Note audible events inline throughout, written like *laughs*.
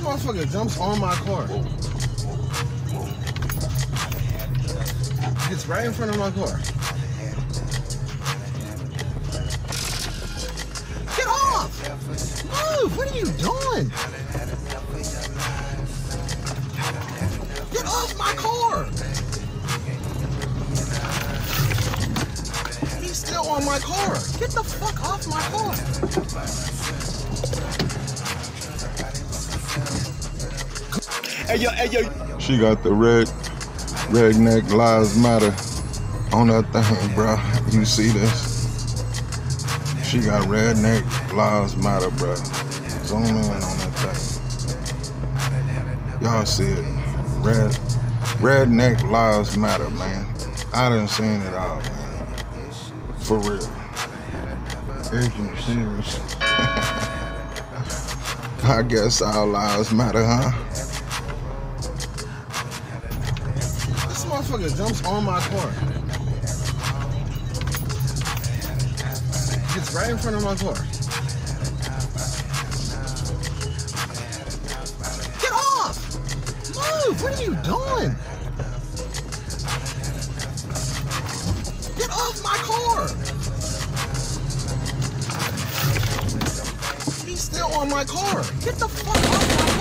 motherfucker jumps on my car. It's right in front of my car. Get off! Move! What are you doing? Get off my car! He's still on my car. Get the fuck off my car. Hey yo, hey yo. She got the red redneck lives matter on that thing, bro. You see this? She got redneck lives matter, bro. Zoom in on that thing. Y'all see it? Red redneck lives matter, man. I done seen it all, man. For real. You serious? *laughs* I guess our lives matter, huh? This motherfucker jumps on my car. Gets right in front of my car. Get off! Move! What are you doing? Get off my car! He's still on my car. Get the fuck off my car.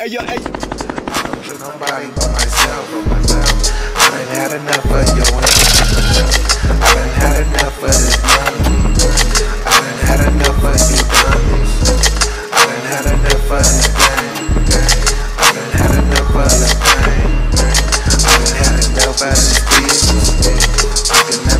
Hey, yo, hey. Nobody but myself, but myself. I ain't had enough of your I done had enough of this mountain. I ain't had enough of you dummies. I ain't had enough of this game. I ain't had enough of this pain. I ain't had enough of this business. I can never